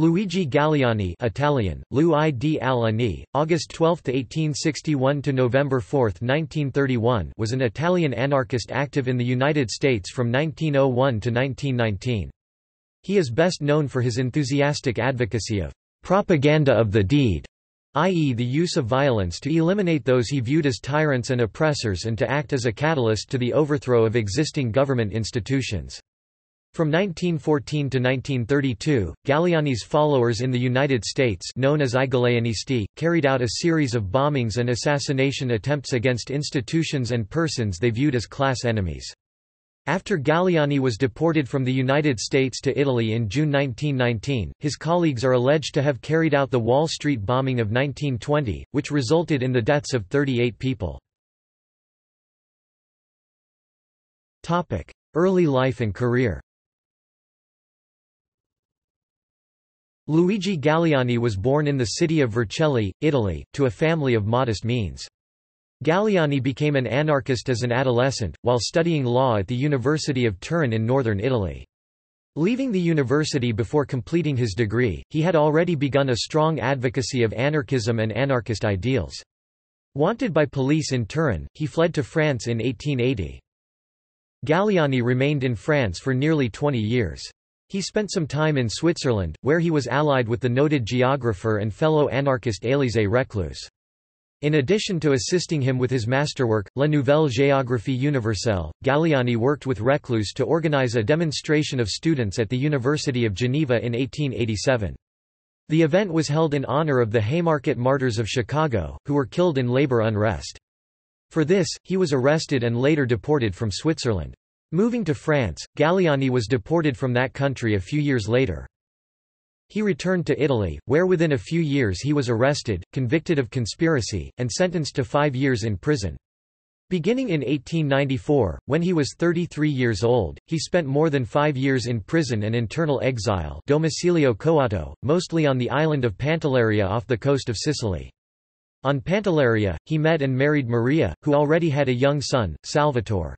Luigi Galleani Italian, di Alani, August 12–1861 to November 4, 1931 was an Italian anarchist active in the United States from 1901 to 1919. He is best known for his enthusiastic advocacy of «propaganda of the deed», i.e. the use of violence to eliminate those he viewed as tyrants and oppressors and to act as a catalyst to the overthrow of existing government institutions. From 1914 to 1932, Galleani's followers in the United States known as I carried out a series of bombings and assassination attempts against institutions and persons they viewed as class enemies. After Galleani was deported from the United States to Italy in June 1919, his colleagues are alleged to have carried out the Wall Street bombing of 1920, which resulted in the deaths of 38 people. Early life and career Luigi Galleani was born in the city of Vercelli, Italy, to a family of modest means. Galleani became an anarchist as an adolescent, while studying law at the University of Turin in northern Italy. Leaving the university before completing his degree, he had already begun a strong advocacy of anarchism and anarchist ideals. Wanted by police in Turin, he fled to France in 1880. Galleani remained in France for nearly 20 years. He spent some time in Switzerland, where he was allied with the noted geographer and fellow anarchist Élisée Reclus. In addition to assisting him with his masterwork, La Nouvelle Géographie Universelle, Galleani worked with Reclus to organize a demonstration of students at the University of Geneva in 1887. The event was held in honor of the Haymarket Martyrs of Chicago, who were killed in labor unrest. For this, he was arrested and later deported from Switzerland. Moving to France, Galleani was deported from that country a few years later. He returned to Italy, where within a few years he was arrested, convicted of conspiracy, and sentenced to five years in prison. Beginning in 1894, when he was 33 years old, he spent more than five years in prison and internal exile domicilio coatto, mostly on the island of Pantelleria off the coast of Sicily. On Pantelleria, he met and married Maria, who already had a young son, Salvatore.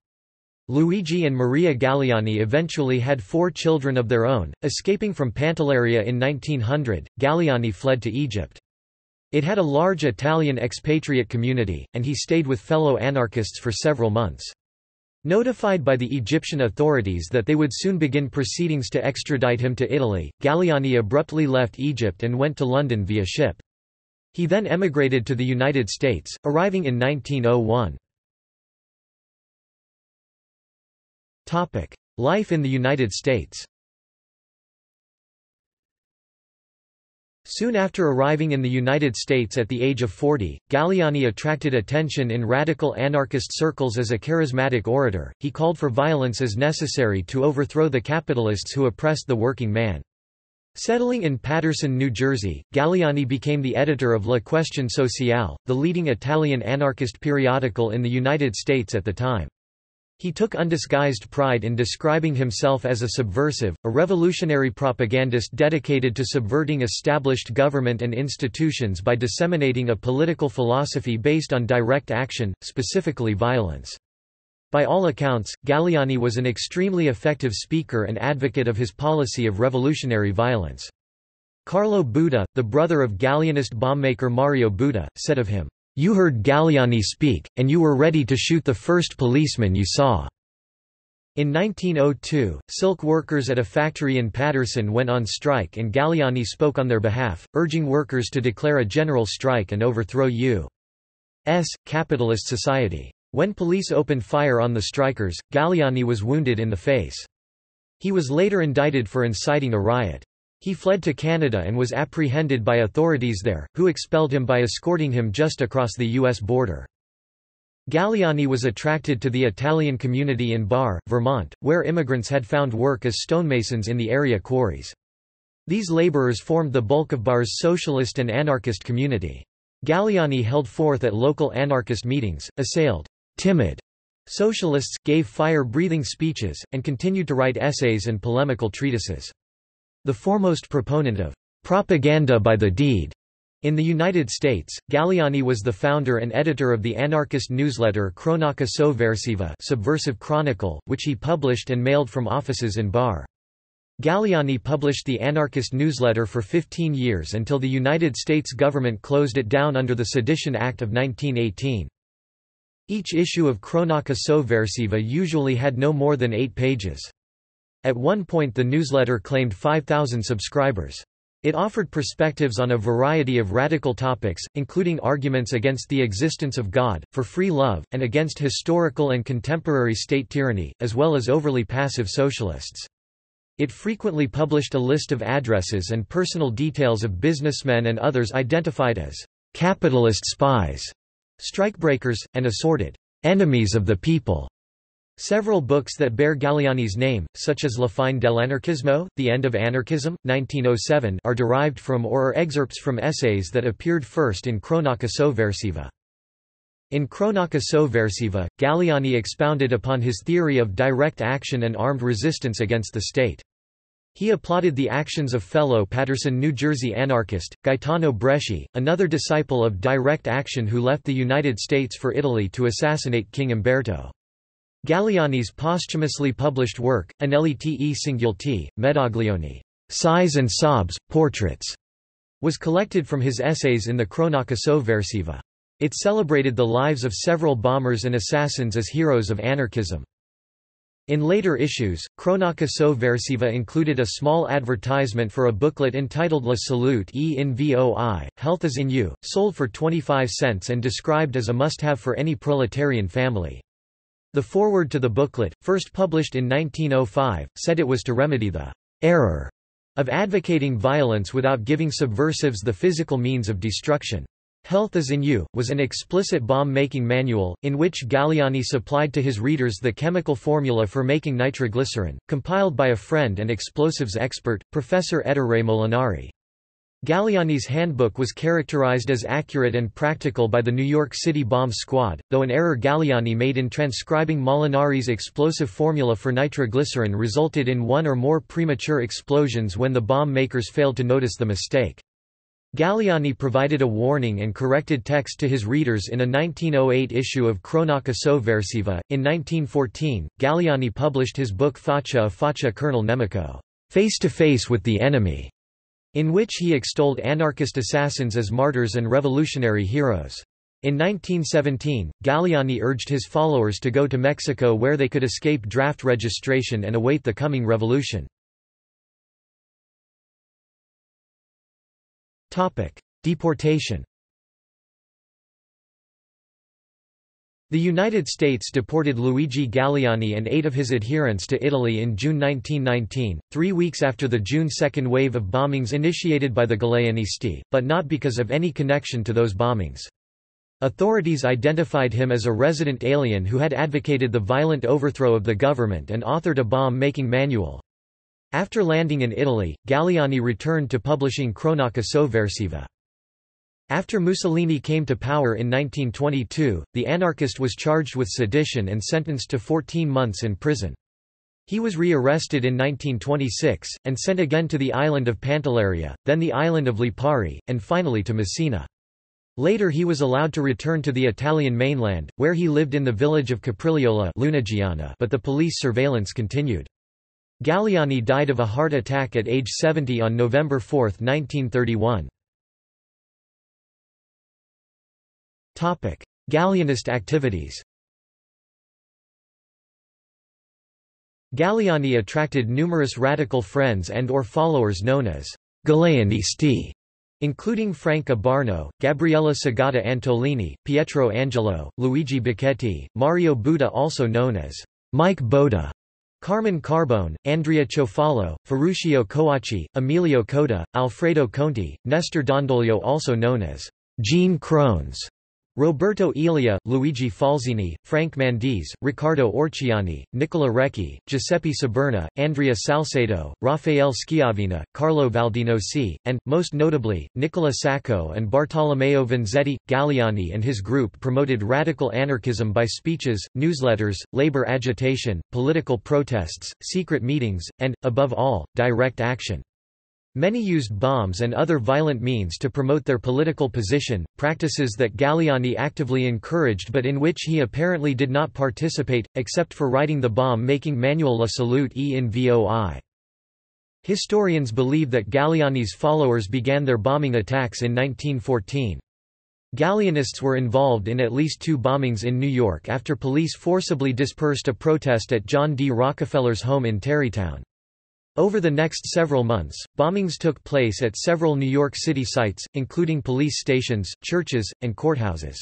Luigi and Maria Galleani eventually had four children of their own. Escaping from Pantelleria in 1900, Galleani fled to Egypt. It had a large Italian expatriate community, and he stayed with fellow anarchists for several months. Notified by the Egyptian authorities that they would soon begin proceedings to extradite him to Italy, Galleani abruptly left Egypt and went to London via ship. He then emigrated to the United States, arriving in 1901. Life in the United States Soon after arriving in the United States at the age of 40, Galleani attracted attention in radical anarchist circles as a charismatic orator. He called for violence as necessary to overthrow the capitalists who oppressed the working man. Settling in Paterson, New Jersey, Galleani became the editor of La Question Sociale, the leading Italian anarchist periodical in the United States at the time. He took undisguised pride in describing himself as a subversive, a revolutionary propagandist dedicated to subverting established government and institutions by disseminating a political philosophy based on direct action, specifically violence. By all accounts, Galleani was an extremely effective speaker and advocate of his policy of revolutionary violence. Carlo Buda, the brother of Galleanist bombmaker Mario Buda, said of him, you heard Galleani speak, and you were ready to shoot the first policeman you saw. In 1902, silk workers at a factory in Paterson went on strike and Galleani spoke on their behalf, urging workers to declare a general strike and overthrow U.S. capitalist society. When police opened fire on the strikers, Galleani was wounded in the face. He was later indicted for inciting a riot. He fled to Canada and was apprehended by authorities there, who expelled him by escorting him just across the U.S. border. Galleani was attracted to the Italian community in Barre, Vermont, where immigrants had found work as stonemasons in the area quarries. These laborers formed the bulk of Barre's socialist and anarchist community. Galleani held forth at local anarchist meetings, assailed timid socialists, gave fire-breathing speeches, and continued to write essays and polemical treatises. The foremost proponent of propaganda by the deed in the United States, Galleani was the founder and editor of the anarchist newsletter Cronaca Sovversiva Subversive Chronicle, which he published and mailed from offices in Barre. Galleani published the anarchist newsletter for 15 years until the United States government closed it down under the Sedition Act of 1918. Each issue of Cronaca Sovversiva usually had no more than eight pages. At one point the newsletter claimed 5,000 subscribers. It offered perspectives on a variety of radical topics, including arguments against the existence of God, for free love, and against historical and contemporary state tyranny, as well as overly passive socialists. It frequently published a list of addresses and personal details of businessmen and others identified as capitalist spies, strikebreakers, and assorted enemies of the people. Several books that bear Galleani's name, such as La fin dell'anarchismo, The End of Anarchism, 1907 are derived from or are excerpts from essays that appeared first in Cronaca Sovversiva. In Cronaca Sovversiva, Galleani expounded upon his theory of direct action and armed resistance against the state. He applauded the actions of fellow Paterson New Jersey anarchist, Gaetano Bresci, another disciple of direct action who left the United States for Italy to assassinate King Umberto. Galleani's posthumously published work, Anelli te Singulti, Medaglioni, Sighs and Sobs, Portraits, was collected from his essays in the Cronaca Sovversiva. It celebrated the lives of several bombers and assassins as heroes of anarchism. In later issues, Cronaca Sovversiva included a small advertisement for a booklet entitled La Salute e in Voi, Health is in You, sold for 25 cents and described as a must-have for any proletarian family. The foreword to the booklet, first published in 1905, said it was to remedy the error of advocating violence without giving subversives the physical means of destruction. Health is in You, was an explicit bomb-making manual, in which Galleani supplied to his readers the chemical formula for making nitroglycerin, compiled by a friend and explosives expert, Professor Ettore Molinari. Galleani's handbook was characterized as accurate and practical by the New York City bomb squad, though an error Galleani made in transcribing Molinari's explosive formula for nitroglycerin resulted in one or more premature explosions when the bomb makers failed to notice the mistake. Galleani provided a warning and corrected text to his readers in a 1908 issue of Cronaca Sovversiva. In 1914, Galleani published his book Faccia a Faccia Colonel Nemico, Face to Face with the Enemy, in which he extolled anarchist assassins as martyrs and revolutionary heroes. In 1917, Galleani urged his followers to go to Mexico where they could escape draft registration and await the coming revolution. Deportation. The United States deported Luigi Galleani and eight of his adherents to Italy in June 1919, three weeks after the June second wave of bombings initiated by the Galleanisti, but not because of any connection to those bombings. Authorities identified him as a resident alien who had advocated the violent overthrow of the government and authored a bomb-making manual. After landing in Italy, Galleani returned to publishing Cronaca Sovversiva. After Mussolini came to power in 1922, the anarchist was charged with sedition and sentenced to 14 months in prison. He was re-arrested in 1926, and sent again to the island of Pantelleria, then the island of Lipari, and finally to Messina. Later he was allowed to return to the Italian mainland, where he lived in the village of Caprigliola but the police surveillance continued. Galleani died of a heart attack at age 70 on November 4, 1931. Galleanist activities Galleani attracted numerous radical friends and or followers known as Galleanisti, including Franca Barno, Gabriella Segata Antolini, Pietro Angelo, Luigi Bicchetti, Mario Buda also known as Mike Boda, Carmen Carbone, Andrea Ciofalo, Ferruccio Coacci, Emilio Coda, Alfredo Conti, Nestor Dondoglio also known as Gene Crones, Roberto Elia, Luigi Falzini, Frank Mandiz, Riccardo Orciani, Nicola Recchi, Giuseppe Saberna, Andrea Salsedo, Raffaele Schiavina, Carlo Valdinoci, and, most notably, Nicola Sacco and Bartolomeo Vanzetti. Galleani and his group promoted radical anarchism by speeches, newsletters, labor agitation, political protests, secret meetings, and, above all, direct action. Many used bombs and other violent means to promote their political position, practices that Galleani actively encouraged but in which he apparently did not participate, except for writing the bomb-making manual La Salute e in Voi. Historians believe that Galleani's followers began their bombing attacks in 1914. Galleanists were involved in at least two bombings in New York after police forcibly dispersed a protest at John D. Rockefeller's home in Tarrytown. Over the next several months, bombings took place at several New York City sites, including police stations, churches, and courthouses.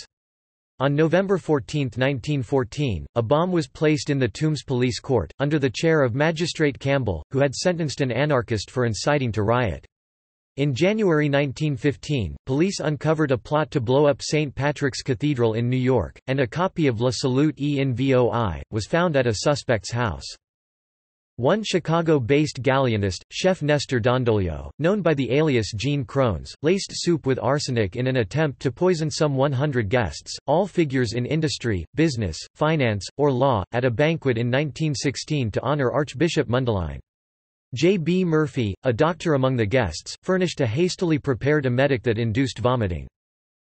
On November 14, 1914, a bomb was placed in the Tombs Police Court, under the chair of Magistrate Campbell, who had sentenced an anarchist for inciting to riot. In January 1915, police uncovered a plot to blow up St. Patrick's Cathedral in New York, and a copy of La Salute en Voi, was found at a suspect's house. One Chicago-based Galleanist, Chef Nestor Dondoglio, known by the alias Gene Crones, laced soup with arsenic in an attempt to poison some 100 guests, all figures in industry, business, finance, or law, at a banquet in 1916 to honor Archbishop Mundelein. J. B. Murphy, a doctor among the guests, furnished a hastily prepared emetic that induced vomiting.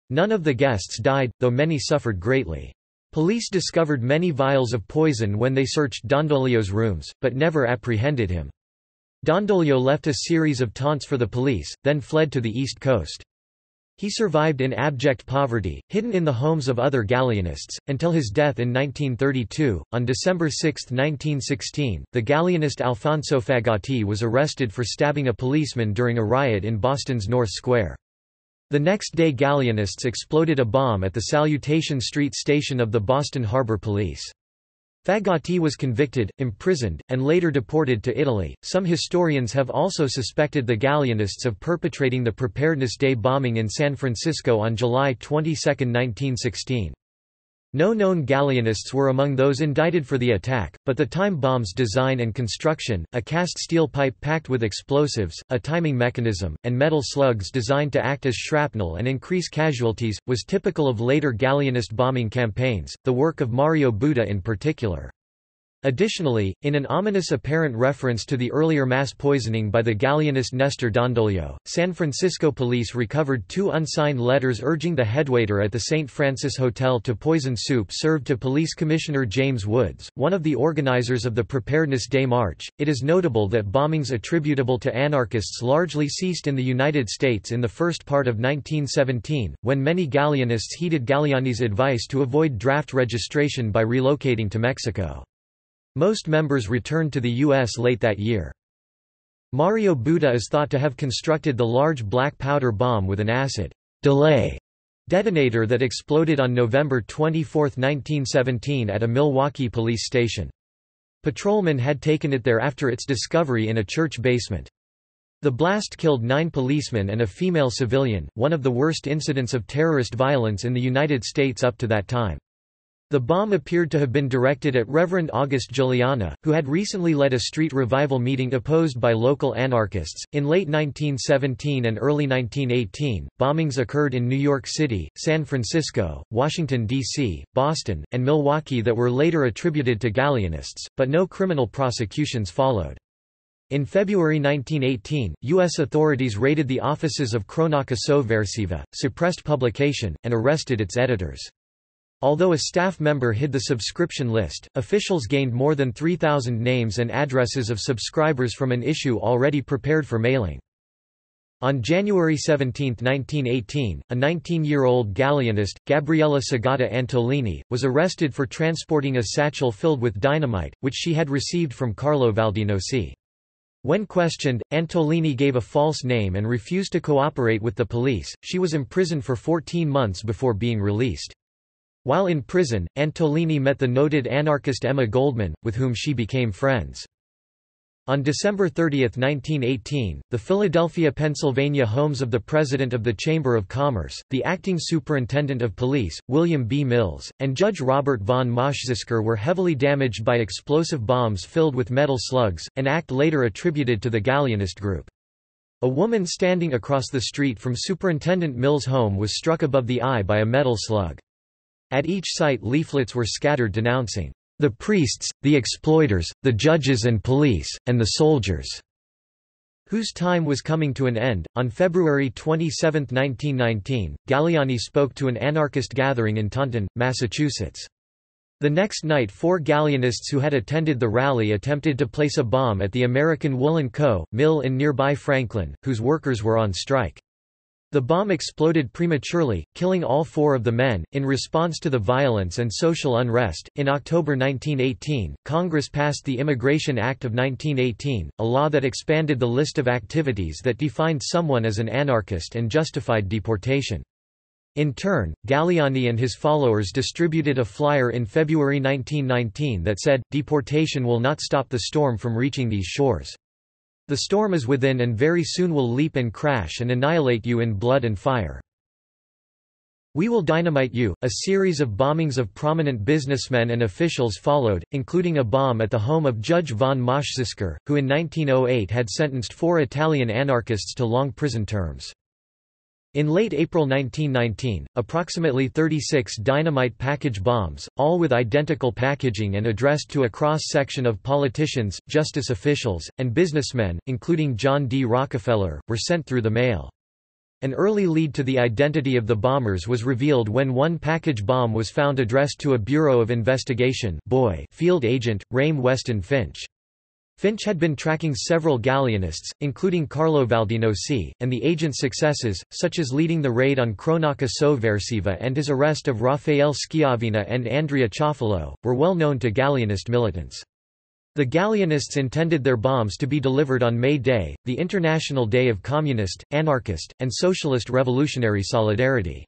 None of the guests died, though many suffered greatly. Police discovered many vials of poison when they searched Dondoglio's rooms, but never apprehended him. Dondoglio left a series of taunts for the police, then fled to the East Coast. He survived in abject poverty, hidden in the homes of other Galleanists, until his death in 1932. On December 6, 1916, the Galleanist Alfonso Fagotti was arrested for stabbing a policeman during a riot in Boston's North Square. The next day Galleanists exploded a bomb at the Salutation Street station of the Boston Harbor Police. Fagotti was convicted, imprisoned, and later deported to Italy. Some historians have also suspected the Galleanists of perpetrating the Preparedness Day bombing in San Francisco on July 22, 1916. No known Galleanists were among those indicted for the attack, but the time bomb's design and construction, a cast steel pipe packed with explosives, a timing mechanism, and metal slugs designed to act as shrapnel and increase casualties, was typical of later Galleanist bombing campaigns, the work of Mario Buda in particular. Additionally, in an ominous apparent reference to the earlier mass poisoning by the Galleanist Nestor Dondoglio, San Francisco police recovered two unsigned letters urging the headwaiter at the St. Francis Hotel to poison soup served to Police Commissioner James Woods, one of the organizers of the Preparedness Day March. It is notable that bombings attributable to anarchists largely ceased in the United States in the first part of 1917, when many Galleanists heeded Galleani's advice to avoid draft registration by relocating to Mexico. Most members returned to the U.S. late that year. Mario Buda is thought to have constructed the large black powder bomb with an acid delay detonator that exploded on November 24, 1917 at a Milwaukee police station. Patrolmen had taken it there after its discovery in a church basement. The blast killed nine policemen and a female civilian, one of the worst incidents of terrorist violence in the United States up to that time. The bomb appeared to have been directed at Reverend August Giuliani, who had recently led a street revival meeting opposed by local anarchists. In late 1917 and early 1918, bombings occurred in New York City, San Francisco, Washington, D.C., Boston, and Milwaukee that were later attributed to Galleanists, but no criminal prosecutions followed. In February 1918, U.S. authorities raided the offices of Cronaca Sovversiva, suppressed publication, and arrested its editors. Although a staff member hid the subscription list, officials gained more than 3,000 names and addresses of subscribers from an issue already prepared for mailing. On January 17, 1918, a 19-year-old Galleanist, Gabriella Segata Antolini, was arrested for transporting a satchel filled with dynamite, which she had received from Carlo Valdinoci. When questioned, Antolini gave a false name and refused to cooperate with the police. She was imprisoned for 14 months before being released. While in prison, Antolini met the noted anarchist Emma Goldman, with whom she became friends. On December 30, 1918, the Philadelphia, Pennsylvania homes of the President of the Chamber of Commerce, the acting Superintendent of Police, William B. Mills, and Judge Robert von Moschzisker were heavily damaged by explosive bombs filled with metal slugs, an act later attributed to the Galleanist group. A woman standing across the street from Superintendent Mills' home was struck above the eye by a metal slug. At each site leaflets were scattered denouncing the priests, the exploiters, the judges and police, and the soldiers, whose time was coming to an end. On February 27, 1919, Galleani spoke to an anarchist gathering in Taunton, Massachusetts. The next night four Galleanists who had attended the rally attempted to place a bomb at the American Woolen Co. mill in nearby Franklin, whose workers were on strike. The bomb exploded prematurely, killing all four of the men. In response to the violence and social unrest, in October 1918, Congress passed the Immigration Act of 1918, a law that expanded the list of activities that defined someone as an anarchist and justified deportation. In turn, Galleani and his followers distributed a flyer in February 1919 that said, Deportation will not stop the storm from reaching these shores. The storm is within and very soon will leap and crash and annihilate you in blood and fire. We will dynamite you. A series of bombings of prominent businessmen and officials followed, including a bomb at the home of Judge von Moschzisker, who in 1908 had sentenced four Italian anarchists to long prison terms. In late April 1919, approximately 36 dynamite package bombs, all with identical packaging and addressed to a cross-section of politicians, justice officials, and businessmen, including John D. Rockefeller, were sent through the mail. An early lead to the identity of the bombers was revealed when one package bomb was found addressed to a Bureau of Investigation boy field agent, Rayme Weston Finch. Finch had been tracking several Galleanists, including Carlo Valdinoci, and the agent's successes, such as leading the raid on Cronaca Sovversiva and his arrest of Raffaele Schiavina and Andrea Ciofalo, were well known to Galleanist militants. The Galleanists intended their bombs to be delivered on May Day, the International Day of Communist, Anarchist, and Socialist Revolutionary Solidarity.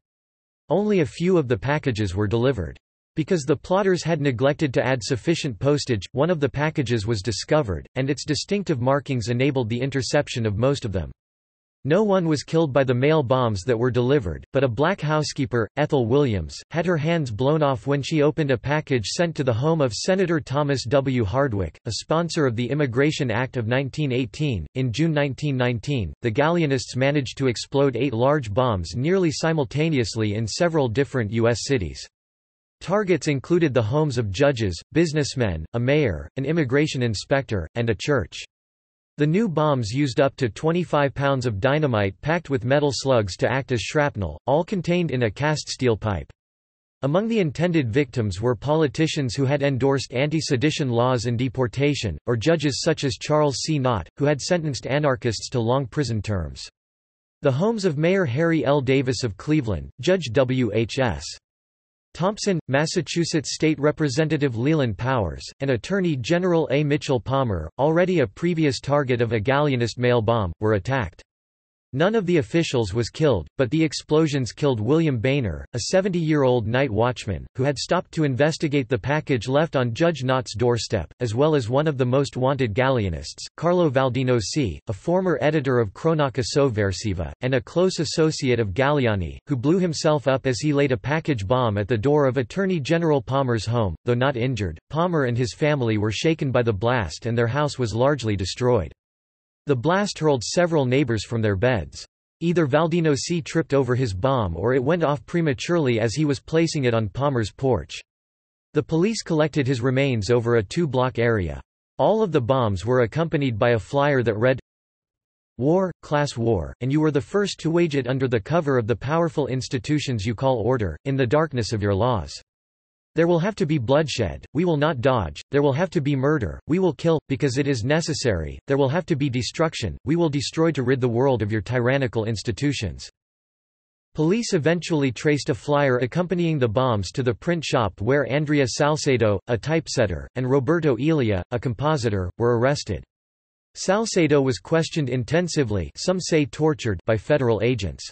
Only a few of the packages were delivered. Because the plotters had neglected to add sufficient postage, one of the packages was discovered, and its distinctive markings enabled the interception of most of them. No one was killed by the mail bombs that were delivered, but a black housekeeper, Ethel Williams, had her hands blown off when she opened a package sent to the home of Senator Thomas W. Hardwick, a sponsor of the Immigration Act of 1918. In June 1919, the Galleanists managed to explode eight large bombs nearly simultaneously in several different U.S. cities. Targets included the homes of judges, businessmen, a mayor, an immigration inspector, and a church. The new bombs used up to 25 pounds of dynamite packed with metal slugs to act as shrapnel, all contained in a cast steel pipe. Among the intended victims were politicians who had endorsed anti-sedition laws and deportation, or judges such as Charles C. Nott, who had sentenced anarchists to long prison terms. The homes of Mayor Harry L. Davis of Cleveland, Judge W. Thompson, Massachusetts State Representative Leland Powers, and Attorney General A. Mitchell Palmer, already a previous target of a Galleanist mail bomb, were attacked. None of the officials was killed, but the explosions killed William Boehner, a 70-year-old night watchman, who had stopped to investigate the package left on Judge Nott's doorstep, as well as one of the most wanted Galleanists, Carlo Valdinoci, a former editor of Cronaca Sovversiva, and a close associate of Galleani, who blew himself up as he laid a package bomb at the door of Attorney General Palmer's home. Though not injured, Palmer and his family were shaken by the blast and their house was largely destroyed. The blast hurled several neighbors from their beds. Either Valdinoci tripped over his bomb or it went off prematurely as he was placing it on Palmer's porch. The police collected his remains over a two-block area. All of the bombs were accompanied by a flyer that read, War, class war, and you were the first to wage it under the cover of the powerful institutions you call order, in the darkness of your laws. There will have to be bloodshed, we will not dodge, there will have to be murder, we will kill, because it is necessary, there will have to be destruction, we will destroy to rid the world of your tyrannical institutions. Police eventually traced a flyer accompanying the bombs to the print shop where Andrea Salsedo, a typesetter, and Roberto Elia, a compositor, were arrested. Salsedo was questioned intensively some say tortured by federal agents.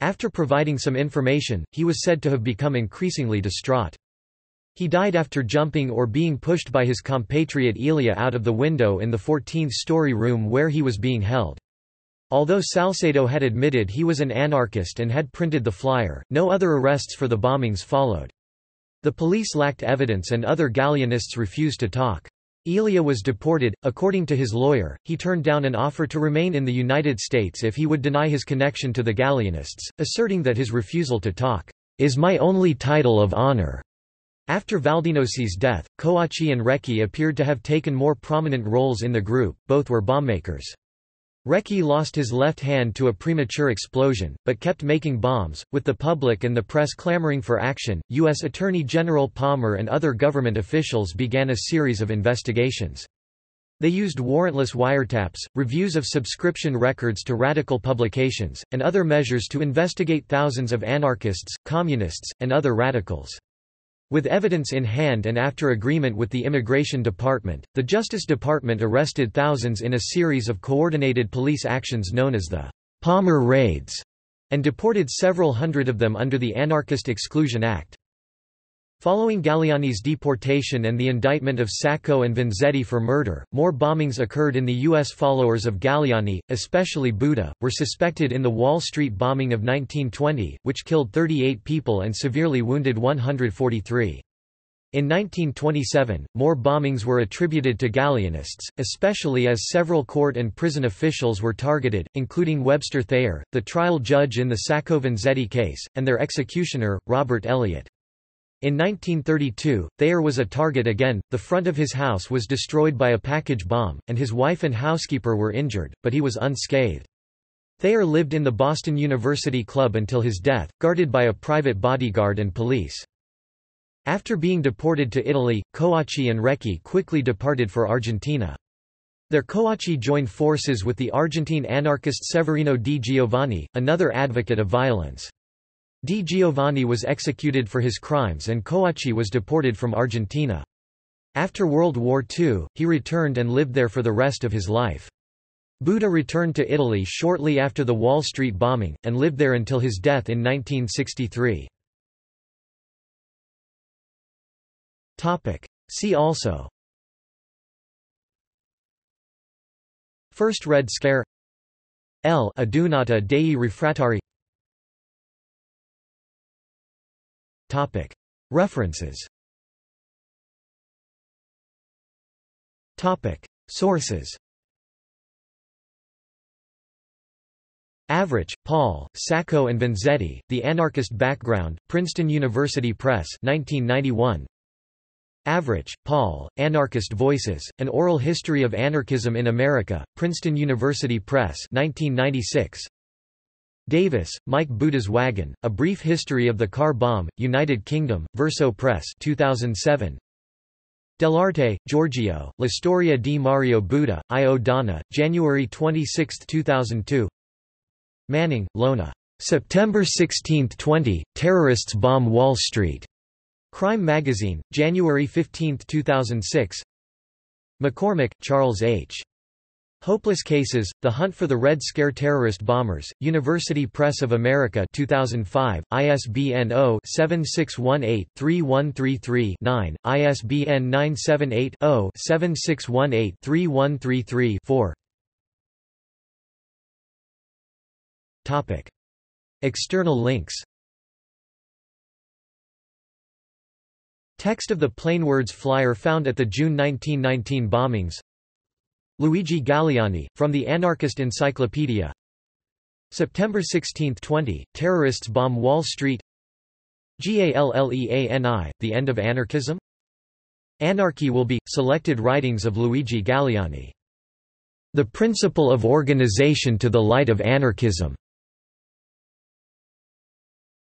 After providing some information, he was said to have become increasingly distraught. He died after jumping or being pushed by his compatriot Elia out of the window in the 14th-story room where he was being held. Although Salsedo had admitted he was an anarchist and had printed the flyer, no other arrests for the bombings followed. The police lacked evidence and other Galleanists refused to talk. Elia was deported. According to his lawyer, he turned down an offer to remain in the United States if he would deny his connection to the Galleanists, asserting that his refusal to talk is my only title of honor. After Valdinoci's death, Coacci and Recchi appeared to have taken more prominent roles in the group, both were bombmakers. Recchi lost his left hand to a premature explosion, but kept making bombs. With the public and the press clamoring for action, U.S. Attorney General Palmer and other government officials began a series of investigations. They used warrantless wiretaps, reviews of subscription records to radical publications, and other measures to investigate thousands of anarchists, communists, and other radicals. With evidence in hand and after agreement with the Immigration Department, the Justice Department arrested thousands in a series of coordinated police actions known as the Palmer Raids, and deported several hundred of them under the Anarchist Exclusion Act. Following Galleani's deportation and the indictment of Sacco and Vanzetti for murder, more bombings occurred in the U.S. Followers of Galleani, especially Buda, were suspected in the Wall Street bombing of 1920, which killed 38 people and severely wounded 143. In 1927, more bombings were attributed to Galleanists, especially as several court and prison officials were targeted, including Webster Thayer, the trial judge in the Sacco-Vanzetti case, and their executioner, Robert Elliott. In 1932, Thayer was a target again, the front of his house was destroyed by a package bomb, and his wife and housekeeper were injured, but he was unscathed. Thayer lived in the Boston University Club until his death, guarded by a private bodyguard and police. After being deported to Italy, Coacci and Recchi quickly departed for Argentina. Their Coacci joined forces with the Argentine anarchist Severino di Giovanni, another advocate of violence. Di Giovanni was executed for his crimes and Coacci was deported from Argentina. After World War II, he returned and lived there for the rest of his life. Buda returned to Italy shortly after the Wall Street bombing, and lived there until his death in 1963. See also First Red Scare L. Adunata dei Refrattari References Sources Avrich, Paul, Sacco and Vanzetti, The Anarchist Background, Princeton University Press 1991. Avrich, Paul, Anarchist Voices, An Oral History of Anarchism in America, Princeton University Press 1996. Davis, Mike Buda's Wagon, A Brief History of the Car Bomb, United Kingdom, Verso Press 2007. Dell'Arte, Giorgio, La Storia di Mario Buda, I. O. Donna, January 26, 2002 Manning, Lona. September 16, 20, Terrorists Bomb Wall Street. Crime Magazine, January 15, 2006 McCormick, Charles H. Hopeless Cases, The Hunt for the Red Scare Terrorist Bombers, University Press of America 2005, ISBN 0-7618-3133-9, ISBN 978-0-7618-3133-4 External links Text of the Plainwords flyer found at the June 1919 bombings Luigi Galleani, from the Anarchist Encyclopedia September 16, 20, Terrorists Bomb Wall Street GALLEANI, The End of Anarchism? Anarchy will be, selected writings of Luigi Galleani. The Principle of Organization to the Light of Anarchism.